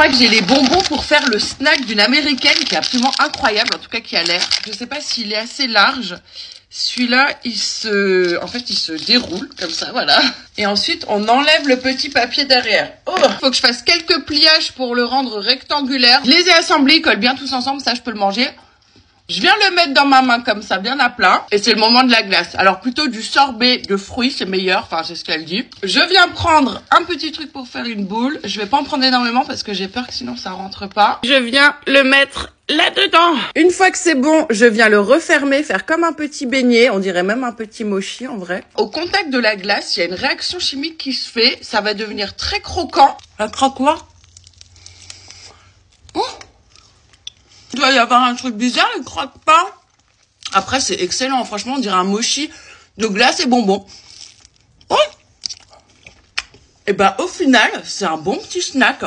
crois que j'ai les bonbons pour faire le snack d'une américaine qui est absolument incroyable, en tout cas qui a l'air. Je sais pas s'il est assez large. Celui-là, il se, en fait, il se déroule comme ça, voilà. Et ensuite, on enlève le petit papier derrière. Oh, faut que je fasse quelques pliages pour le rendre rectangulaire. Je les ai assemblés, ils collent bien tous ensemble, ça je peux le manger. Je viens le mettre dans ma main comme ça, bien à plat. Et c'est le moment de la glace. Alors plutôt du sorbet de fruits, c'est meilleur. Enfin, c'est ce qu'elle dit. Je viens prendre un petit truc pour faire une boule. Je vais pas en prendre énormément parce que j'ai peur que sinon ça rentre pas. Je viens le mettre là-dedans. Une fois que c'est bon, je viens le refermer, faire comme un petit beignet. On dirait même un petit mochi en vrai. Au contact de la glace, il y a une réaction chimique qui se fait. Ça va devenir très croquant. Un croquant. Il doit y avoir un truc bizarre, il croque pas. Après, c'est excellent. Franchement, on dirait un mochi de glace et bonbons. Oh et ben, au final, c'est un bon petit snack.